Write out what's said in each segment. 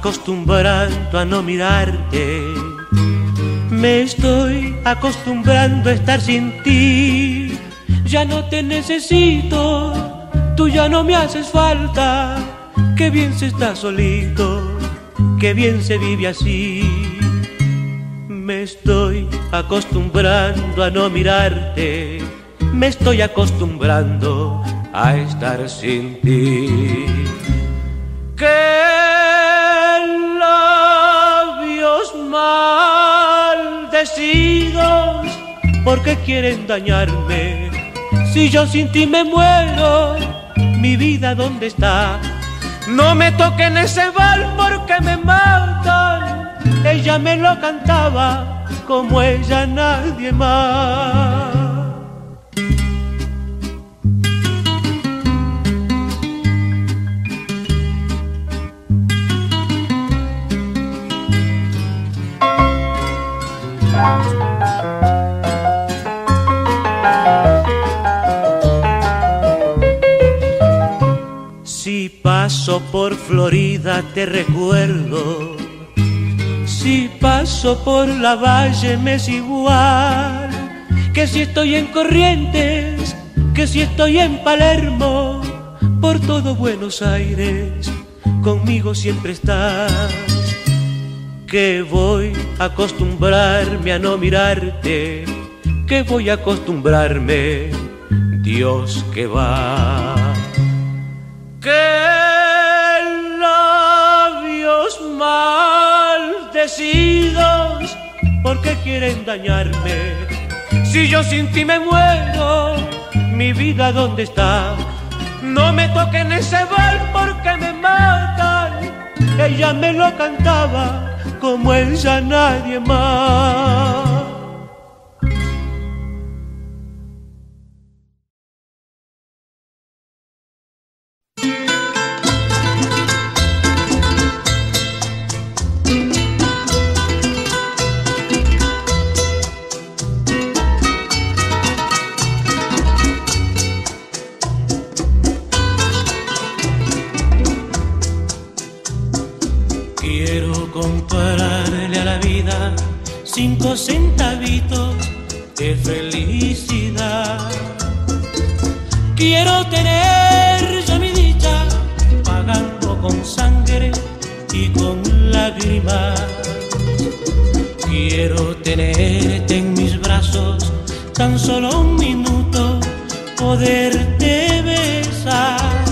acostumbrando a no mirarte. Me estoy acostumbrando a estar sin ti. Ya no te necesito, tú ya no me haces falta. Qué bien se está solito, qué bien se vive así. Me estoy acostumbrando a no mirarte, me estoy acostumbrando a estar sin ti. Porque quieren dañarme. Si yo sin ti me muero, mi vida dónde está. No me toquen ese bal porque me matan ella me lo cantaba como ella nadie más. Te recuerdo si paso por la valle me es igual que si estoy en Corrientes, que si estoy en Palermo, por todo Buenos Aires, conmigo siempre estás. Que voy a acostumbrarme a no mirarte, que voy a acostumbrarme, Dios que va. Que más porque quieren dañarme. Si yo sin ti me muero, mi vida dónde está? No me toquen ese bal porque me matan. Ella me lo cantaba como ella nadie más. Cinco centavitos de felicidad. Quiero tener yo mi dicha pagando con sangre y con lágrimas. Quiero tenerte en mis brazos tan solo un minuto, poderte besar,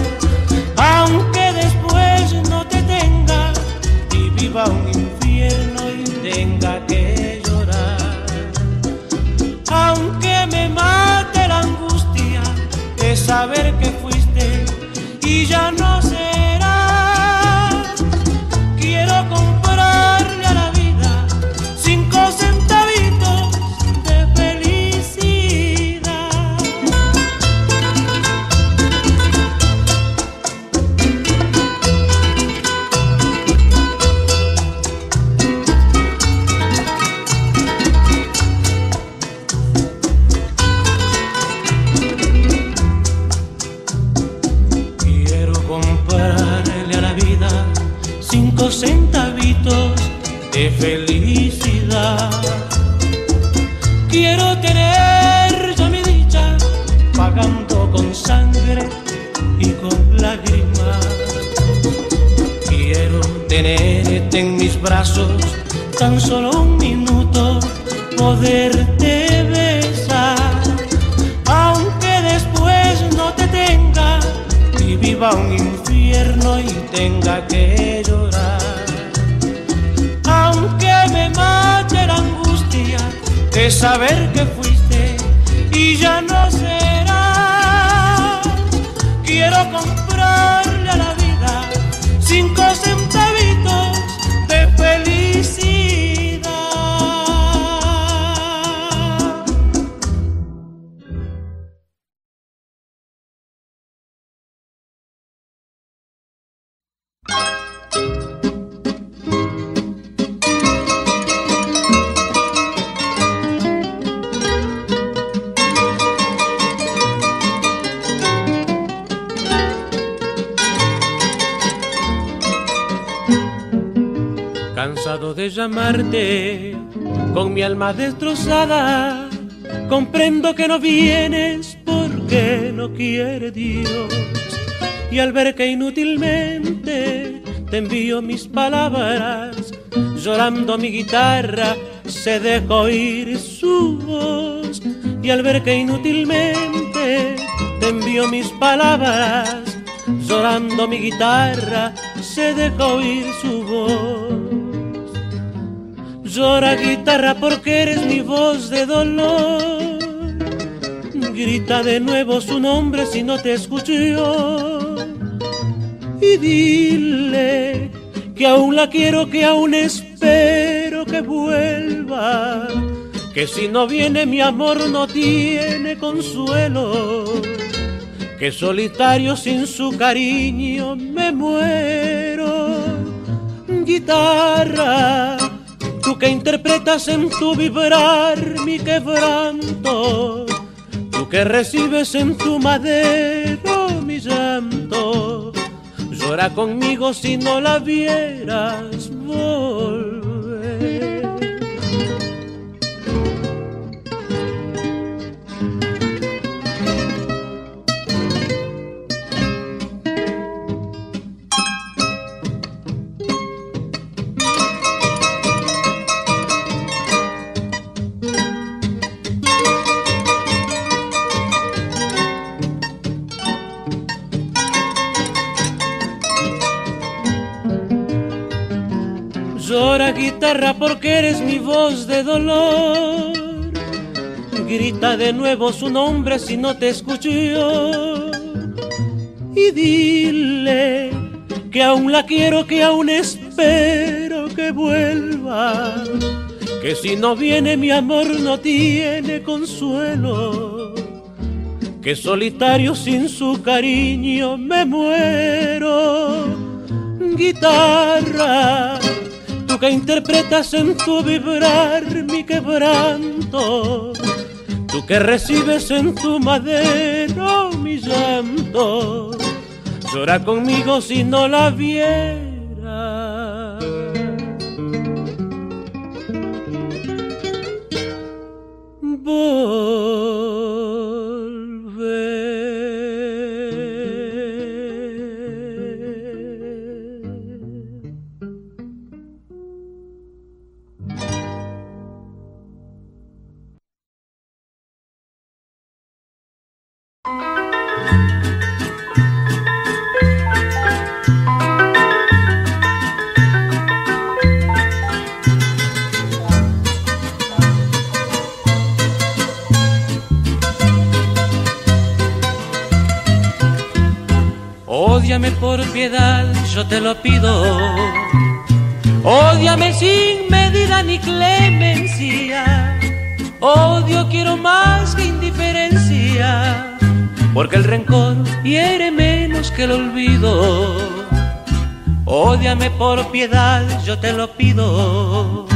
saber que felicidad. Quiero tener yo mi dicha pagando con sangre y con lágrimas. Quiero tenerte en mis brazos tan solo un minuto, poderte besar, aunque después no te tenga y viva un infierno y tenga que saber que fuiste y ya no será. Quiero comprarle con mi alma destrozada, comprendo que no vienes porque no quiere Dios. Y al ver que inútilmente te envío mis palabras, llorando mi guitarra se deja oír su voz. Y al ver que inútilmente te envío mis palabras, llorando mi guitarra se deja oír su voz. Llora guitarra porque eres mi voz de dolor. Grita de nuevo su nombre si no te escucho. Y dile que aún la quiero, que aún espero que vuelva. Que si no viene mi amor no tiene consuelo. Que solitario sin su cariño me muero. Guitarra Tú que interpretas en tu vibrar mi quebranto, tú que recibes en tu madero mi llanto, llora conmigo si no la vieras volver. Guitarra porque eres mi voz de dolor. Grita de nuevo su nombre si no te escucho yo. Y dile que aún la quiero, que aún espero que vuelva. Que si no viene mi amor no tiene consuelo. Que solitario sin su cariño me muero. Guitarra que interpretas en tu vibrar mi quebranto, tú que recibes en tu madero mi llanto, llora conmigo si no la viera. Por piedad, yo te lo pido. Ódiame sin medida ni clemencia. Odio quiero más que indiferencia, porque el rencor hiere menos que el olvido. Ódiame por piedad, yo te lo pido.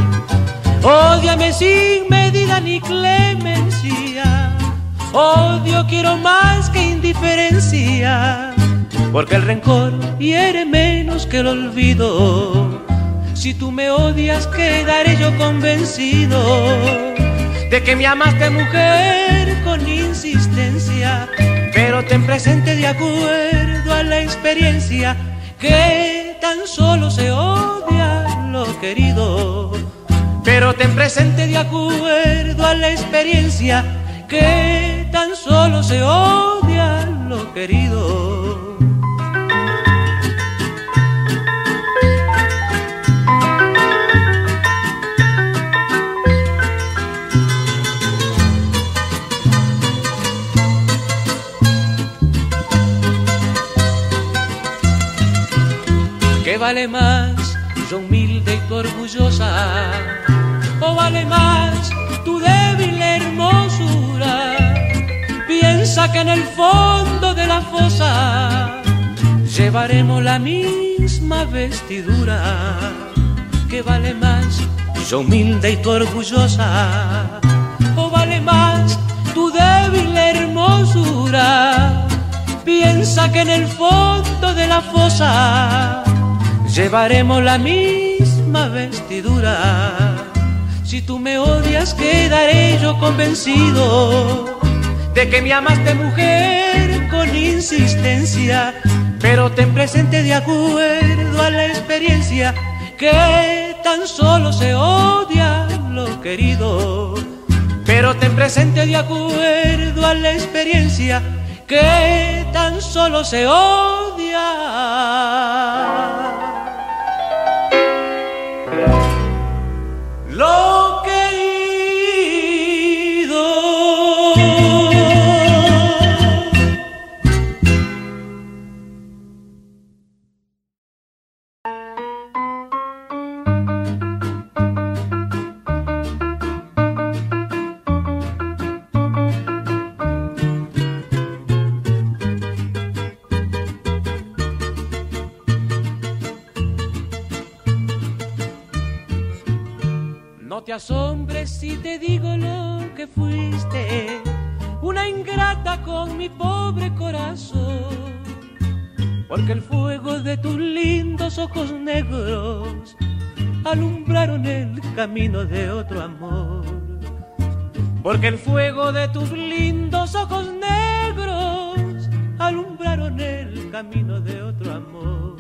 Ódiame sin medida ni clemencia. Odio quiero más que indiferencia porque el rencor hiere menos que el olvido. Si tú me odias, quedaré yo convencido de que me amaste mujer con insistencia, pero ten presente de acuerdo a la experiencia que tan solo se odia lo querido. Pero ten presente de acuerdo a la experiencia que tan solo se odia lo querido. Vale más yo humilde y tu orgullosa? ¿O vale más tu débil hermosura? Piensa que en el fondo de la fosa llevaremos la misma vestidura. ¿Qué vale más yo humilde y tu orgullosa? ¿O vale más tu débil hermosura? Piensa que en el fondo de la fosa llevaremos la misma vestidura. Si tú me odias, quedaré yo convencido de que me amaste mujer con insistencia, pero ten presente de acuerdo a la experiencia que tan solo se odia lo querido. Pero ten presente de acuerdo a la experiencia que tan solo se odia. Ojos negros alumbraron el camino de otro amor. Porque el fuego de tus lindos ojos negros alumbraron el camino de otro amor.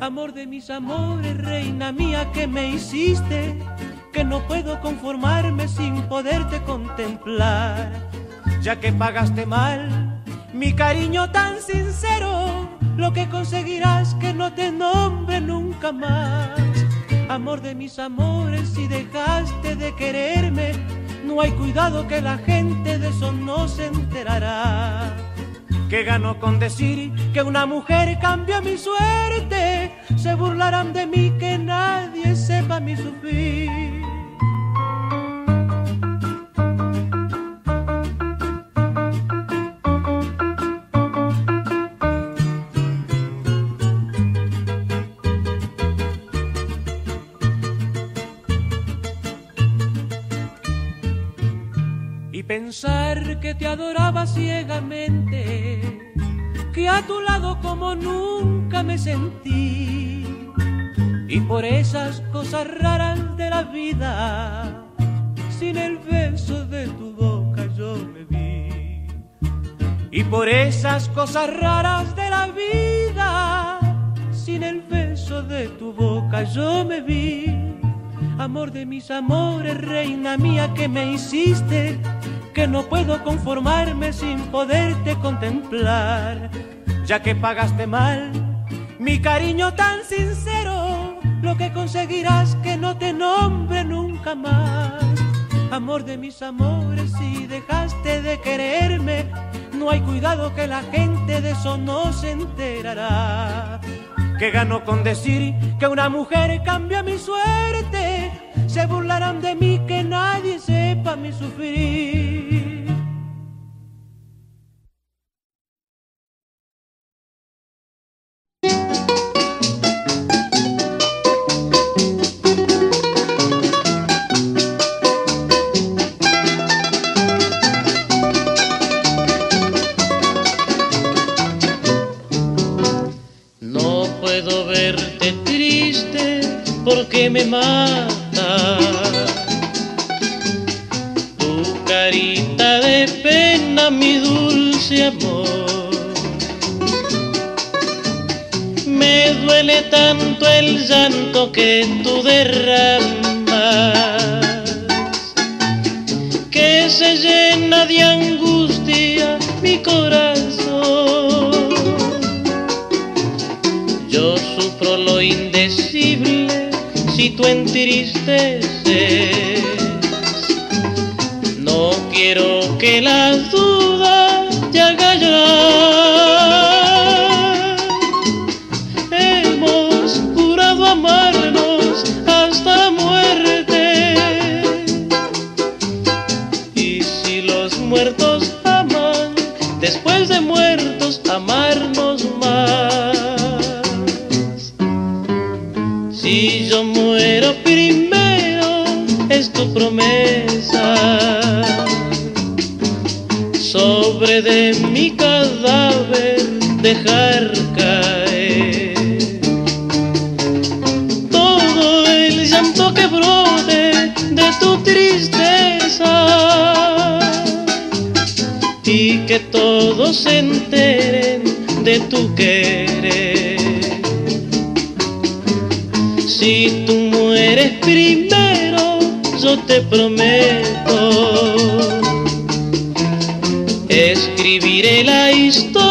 Amor de mis amores, reina mía que me hiciste que no puedo conformarme sin poderte contemplar, ya que pagaste mal mi cariño tan sincero, lo que conseguirás que no te nombre nunca más. Amor de mis amores, si dejaste de quererme, no hay cuidado que la gente de eso no se enterará. ¿Qué gano con decir que una mujer cambió mi suerte? Se burlarán de mí que nadie sepa mi sufrir. Te adoraba ciegamente, que a tu lado como nunca me sentí, y por esas cosas raras de la vida, sin el beso de tu boca yo me vi. Y por esas cosas raras de la vida, sin el beso de tu boca yo me vi. Amor de mis amores, reina mía que me hiciste que no puedo conformarme sin poderte contemplar, ya que pagaste mal mi cariño tan sincero, lo que conseguirás que no te nombre nunca más. Amor de mis amores, si dejaste de quererme, no hay cuidado que la gente de eso no se enterará. Que gano con decir que una mujer cambia mi suerte se burlarán de mí que nadie sepa mi sufrir. Que muertos aman, después de muertos amarnos más. Si yo muero primero, es tu promesa. Sobre de mi cadáver dejar que todos se enteren de tu querer. Si tú mueres primero, yo te prometo, escribiré la historia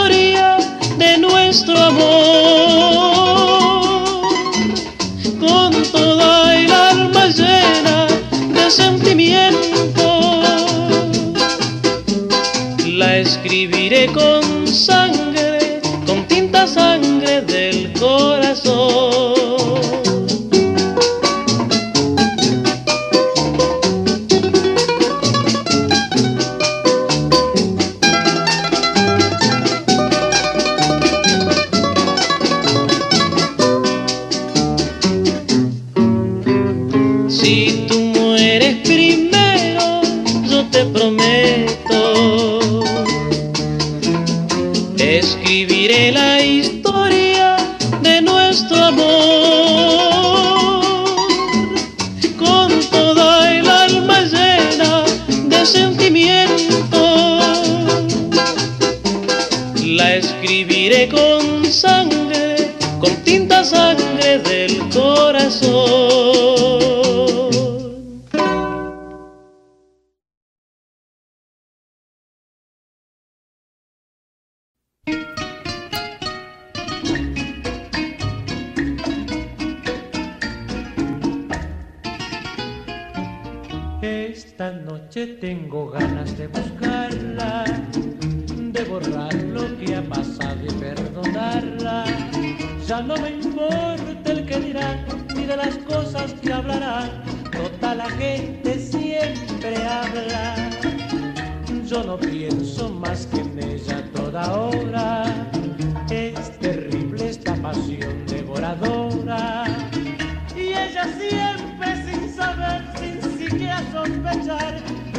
siquiera sospechar,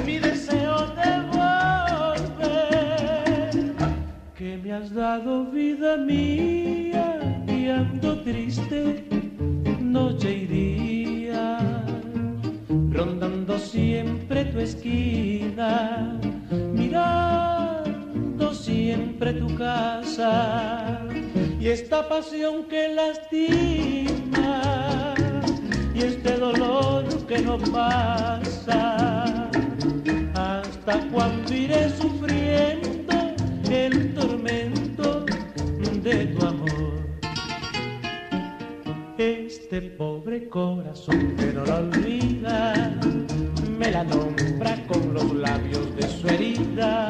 mi deseo de volver. Que me has dado vida mía y triste noche y día, rondando siempre tu esquina, mirando siempre tu casa y esta pasión que lastima y este dolor que no pasa. ¿Hasta cuando iré sufriendo el tormento de tu amor? Este pobre corazón que no la olvida, me la nombra con los labios de su herida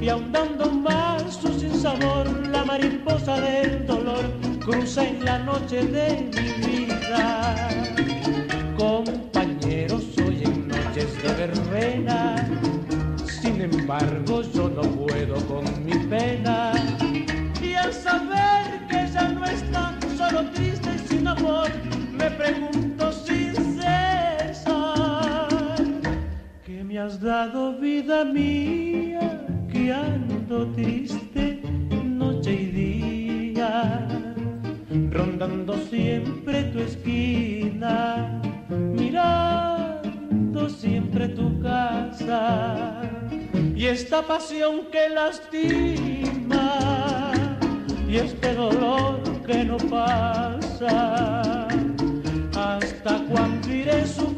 y ahondando más su sinsabor, la mariposa del dolor cruza en la noche de mi vida. Compañeros, hoy en noches de verbena, sin embargo yo no puedo con mi pena. Y al saber que ya no está solo triste y sin amor, me pregunto sin cesar, ¿qué me has dado vida mía? Que ando triste siempre tu esquina, mirando siempre tu casa y esta pasión que lastima y este dolor que no pasa. ¿Hasta cuando iré sufriendo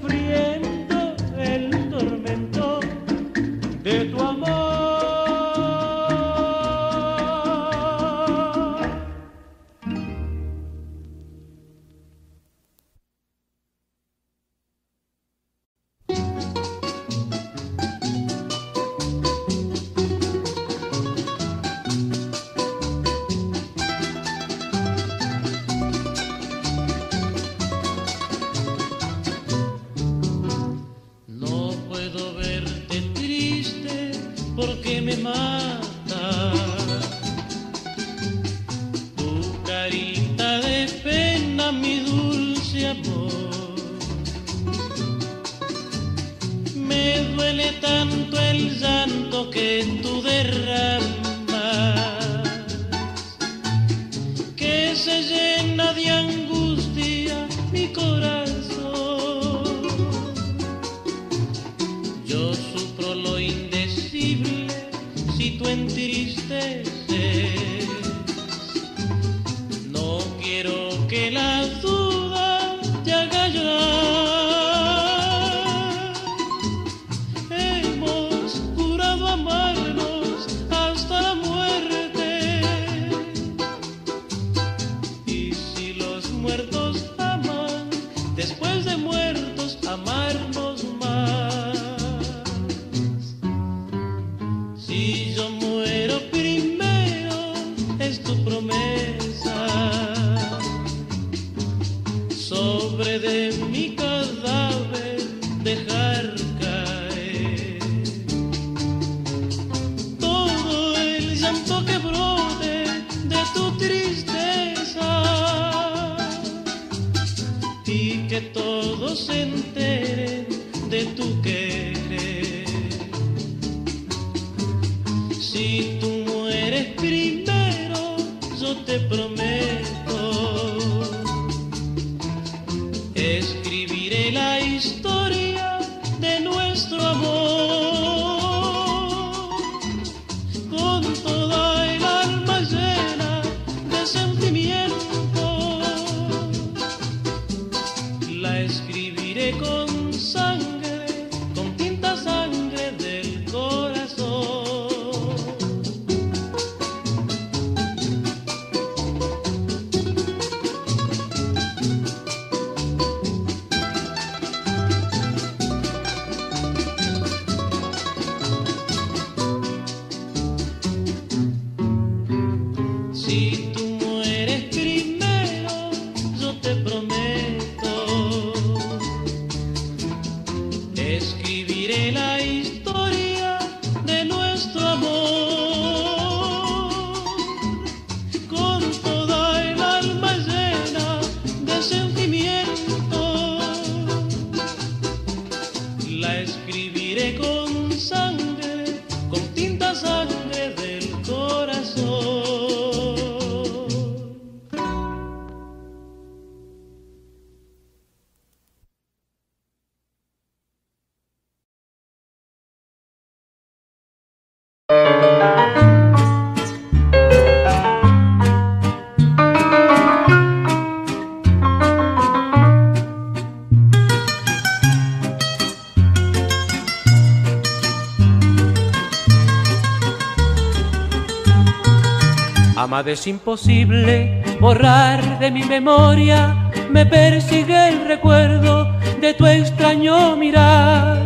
Es imposible borrar de mi memoria, me persigue el recuerdo de tu extraño mirar,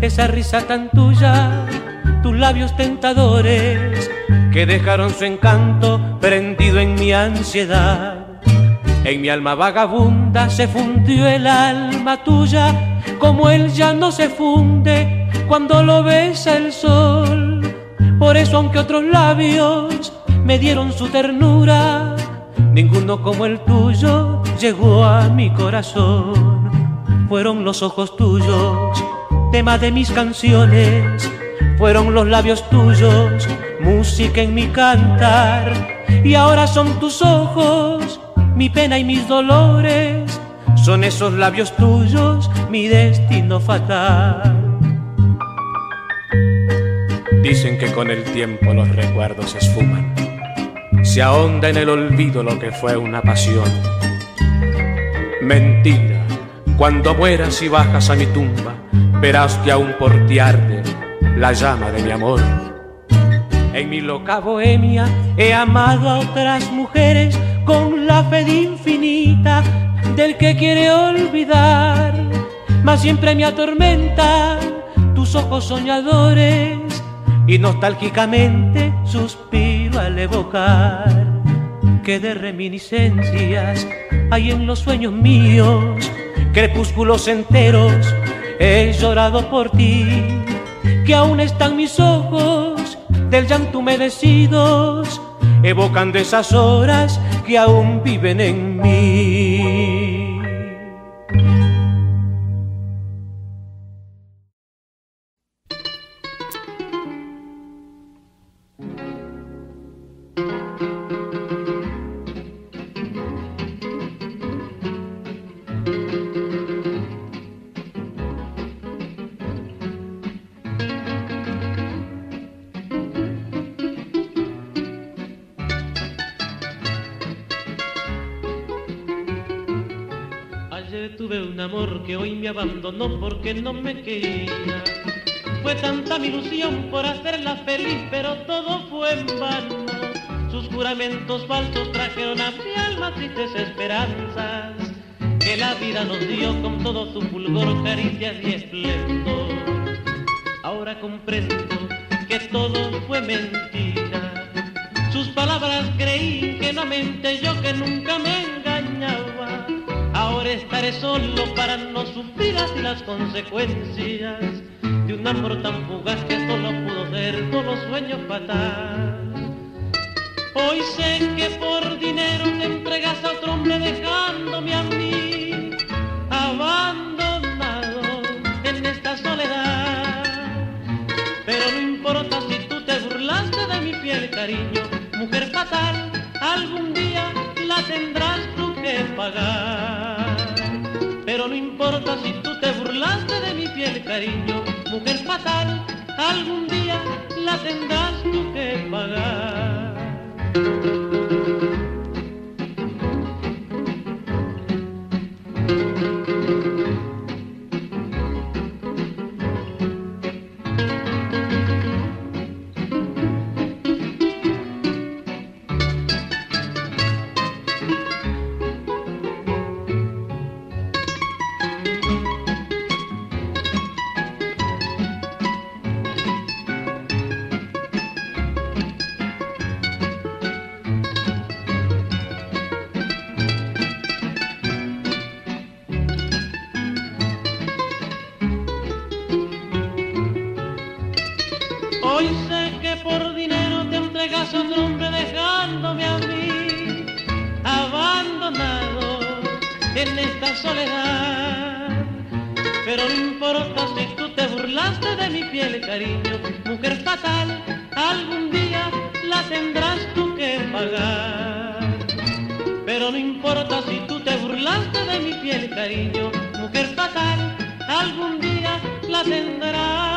esa risa tan tuya, tus labios tentadores que dejaron su encanto prendido en mi ansiedad. En mi alma vagabunda se fundió el alma tuya, como él ya no se funde cuando lo besa el sol. Por eso aunque otros labios me dieron su ternura, ninguno como el tuyo llegó a mi corazón. Fueron los ojos tuyos, tema de mis canciones, fueron los labios tuyos, música en mi cantar, y ahora son tus ojos, mi pena y mis dolores, son esos labios tuyos, mi destino fatal. Dicen que con el tiempo los recuerdos se esfuman, se ahonda en el olvido lo que fue una pasión. Mentira, cuando mueras y bajas a mi tumba, verás que aún por ti arde la llama de mi amor. En mi loca bohemia he amado a otras mujeres con la fe infinita del que quiere olvidar, mas siempre me atormentan tus ojos soñadores y nostálgicamente suspiro al evocar que de reminiscencias hay en los sueños míos, crepúsculos enteros he llorado por ti, que aún están mis ojos del llanto humedecidos, evocando esas horas que aún viven en mí. Abandonó porque no me quería. Fue tanta mi ilusión por hacerla feliz, pero todo fue en vano. Sus juramentos falsos trajeron a mi alma tristes esperanzas que la vida nos dio con todo su fulgor, caricias y esplendor. Ahora comprendo que todo fue mentira. Sus palabras creí que no mente yo que nunca me. Mejor estaré solo para no sufrir así las consecuencias de un amor tan fugaz que solo pudo ser con los sueños fatal. Hoy sé que por dinero te entregas a otro hombre dejándome a mí abandonado en esta soledad. Pero no importa si tú te burlaste de mi piel, cariño, mujer fatal, algún día la tendrás tú que pagar. Pero no importa si tú te burlaste de mi piel, cariño, mujer fatal, algún día la tendrás tú que pagar. soledad. Pero no importa si tú te burlaste de mi piel, cariño, mujer fatal, algún día la tendrás tú que pagar. Pero no importa si tú te burlaste de mi piel, cariño, mujer fatal, algún día la tendrás.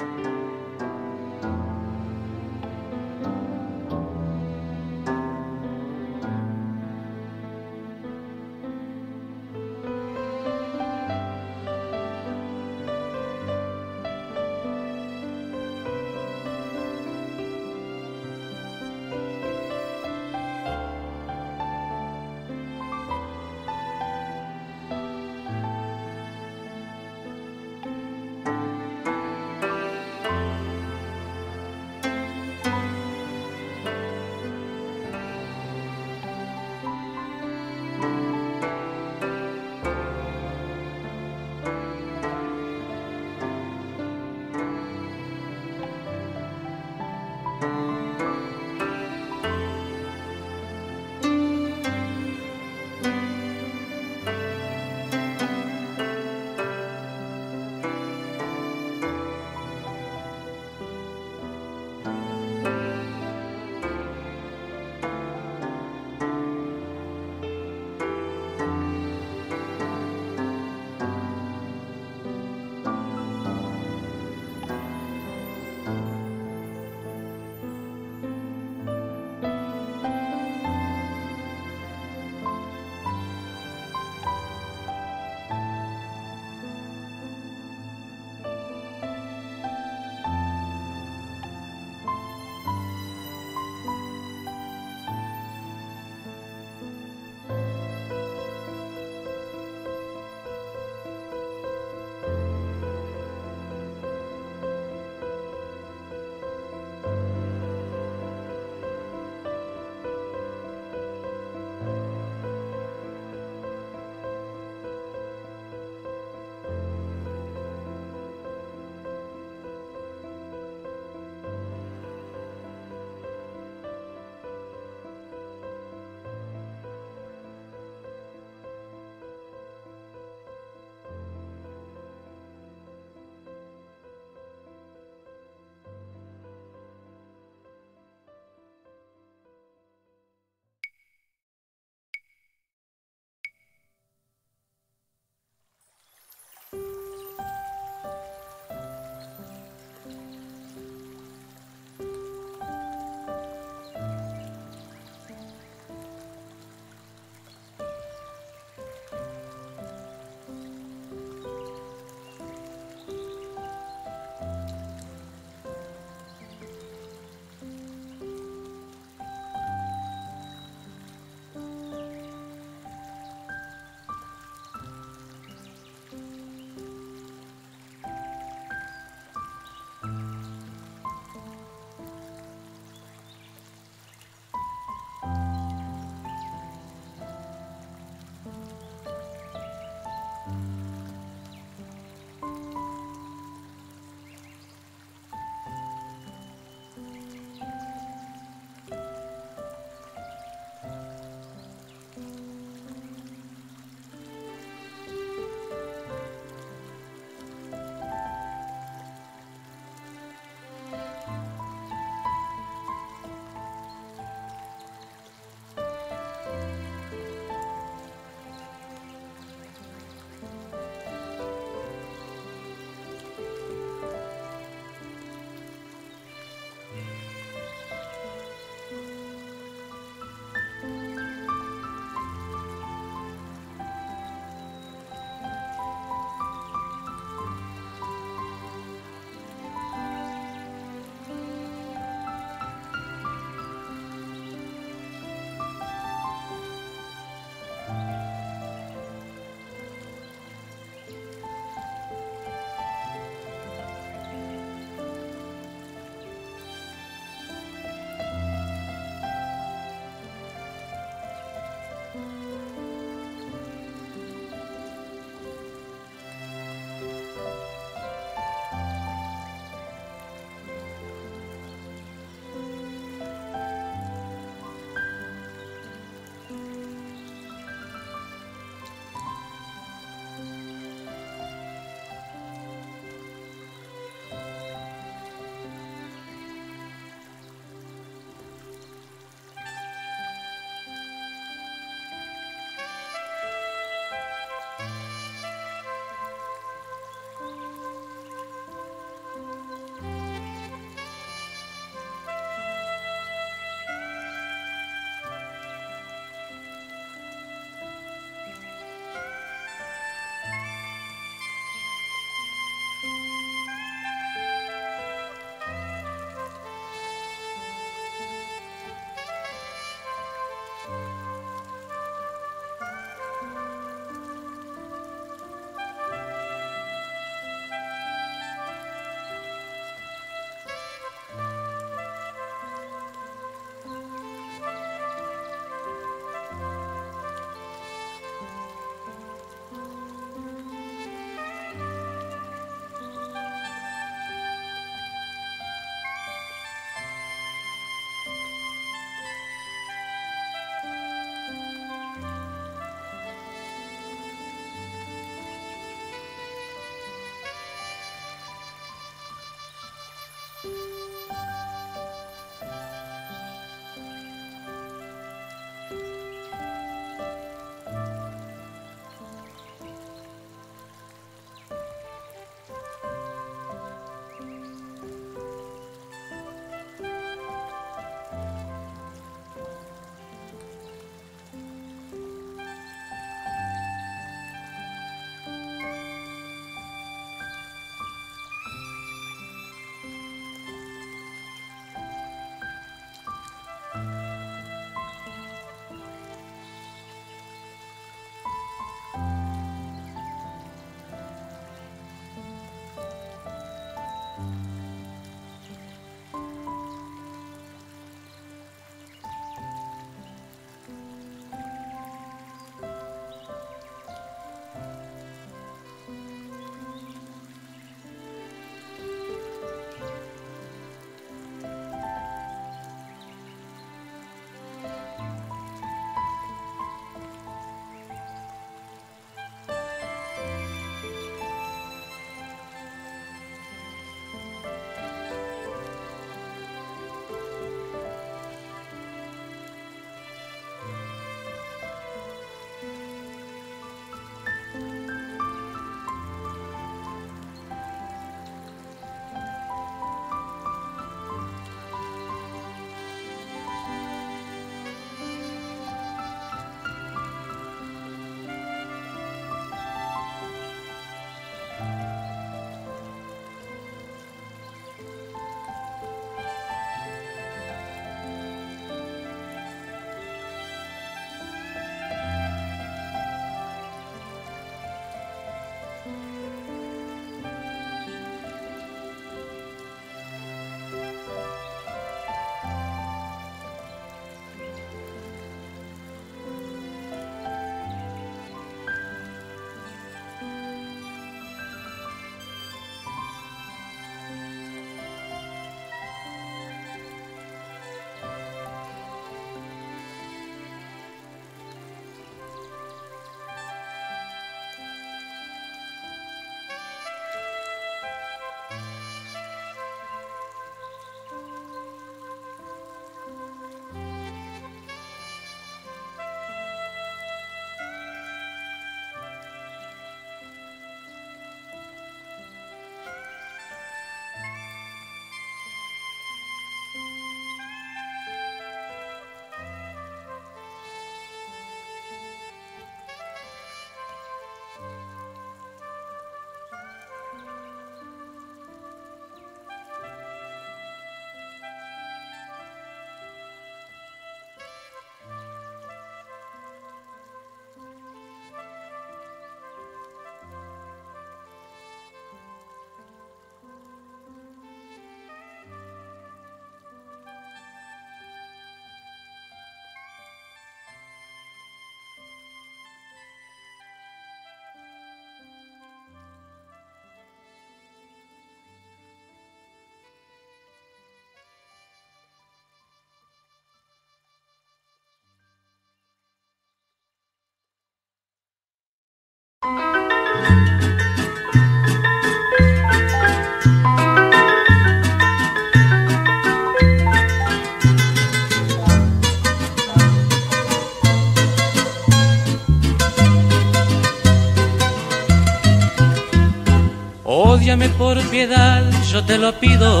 Ódiame por piedad, yo te lo pido.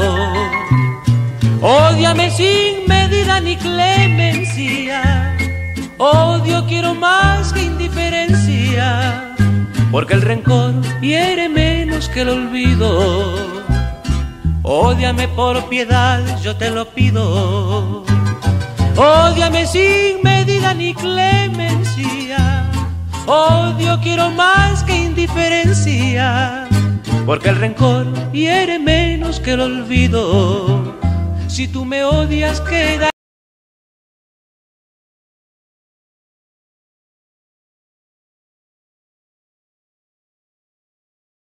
Ódiame sin medida ni clemencia. Odio quiero más que indiferencia, porque el rencor hiere menos que el olvido. Ódiame por piedad, yo te lo pido. Ódiame sin medida ni clemencia. Odio quiero más que indiferencia porque el rencor hiere menos que el olvido. Si tú me odias, queda